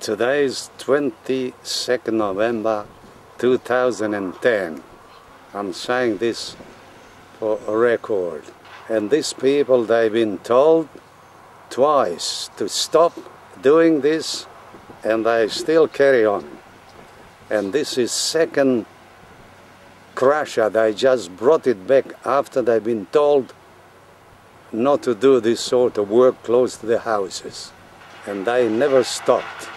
Today is 22nd November 2010. I'm saying this for a record. And these people, they've been told twice to stop doing this and they still carry on. And this is second crusher. They just brought it back after they've been told not to do this sort of work close to the houses. And they never stopped.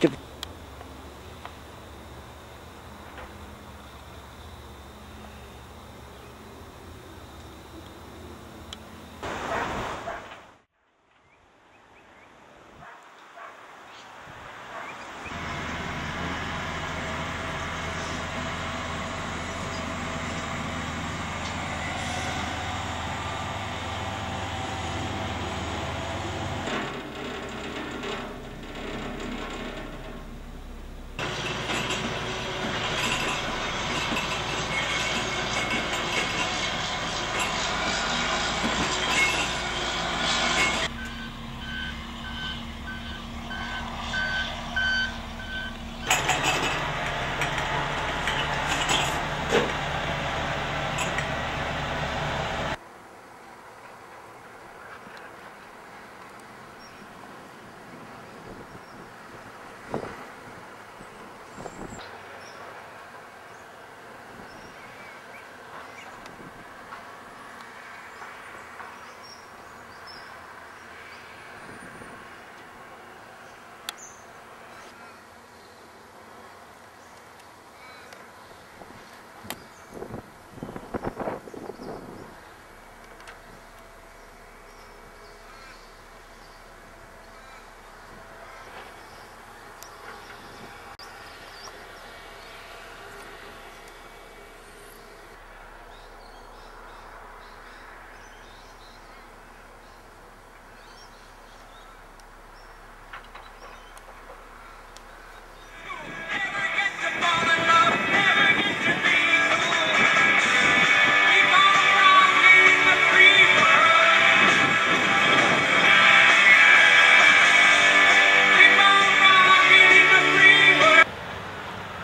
to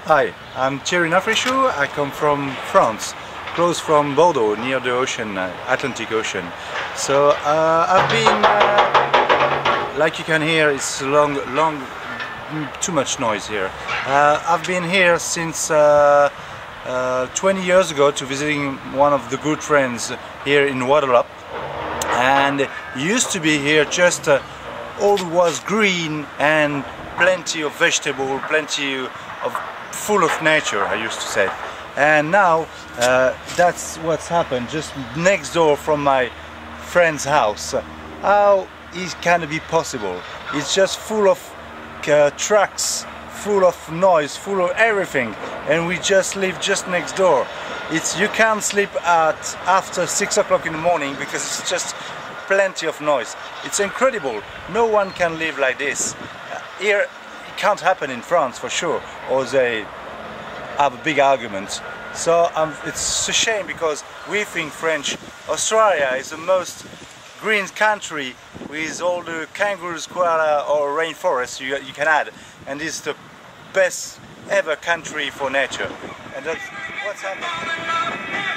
Hi, I'm Thierry Nafrichou. I come from France, close from Bordeaux, near the ocean, uh, Atlantic Ocean. So uh, I've been, uh, like you can hear, it's long, long, too much noise here. Uh, I've been here since uh, uh, 20 years ago to visiting one of the good friends here in Wattleup. And used to be here just all was green and plenty of vegetable, plenty of full of nature, I used to say. And now uh, that's what's happened just next door from my friend's house. How is can it be possible? It's just full of uh, trucks, full of noise, full of everything, and we just live just next door. It's you can't sleep at after six o'clock in the morning because it's just plenty of noise. It's incredible. No one can live like this. Uh, here can't happen in France for sure, or they have a big argument. So um, it's a shame because we think French. Australia is the most green country with all the kangaroos, koala or rainforest you, you can add. And it's the best ever country for nature. And that's what's happening.